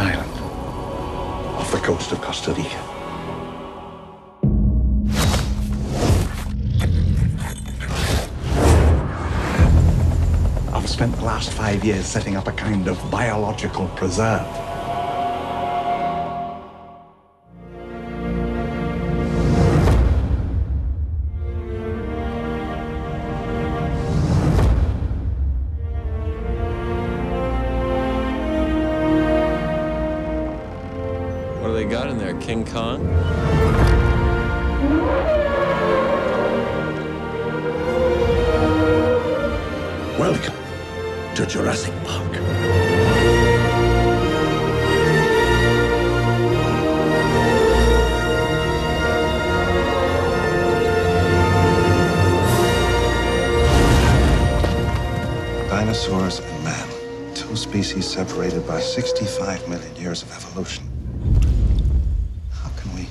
Island off the coast of Costa Rica. I've spent the last five years setting up a kind of biological preserve. What do they got in there? King Kong? Welcome to Jurassic Park. Dinosaurs and man, two species separated by 65 million years of evolution.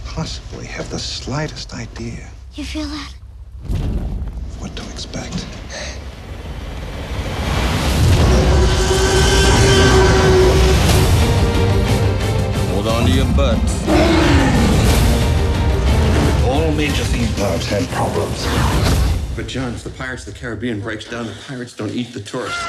How can we possibly have the slightest idea You feel that? what to expect? Hold on to your butts. All major theme parks had problems. But John, if the Pirates of the Caribbean breaks down, the pirates don't eat the tourists.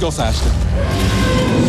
go faster.